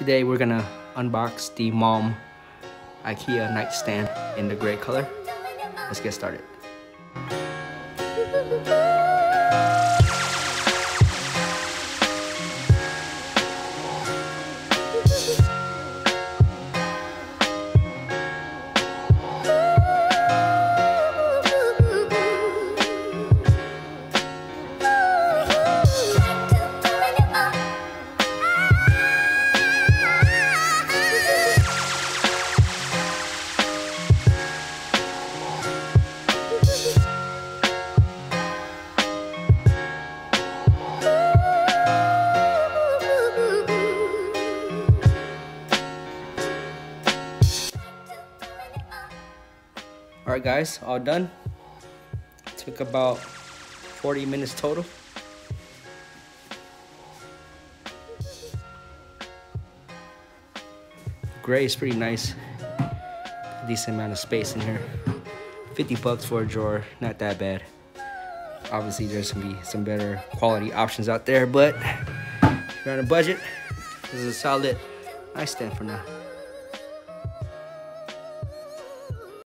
Today we're gonna unbox the MALM IKEA nightstand in the gray color. Let's get started. All right, guys, all done. Took about 40 minutes total. Gray is pretty nice. Decent amount of space in here. 50 bucks for a drawer, not that bad. Obviously, there's gonna be some better quality options out there, but you're on a budget, this is a solid nightstand for now.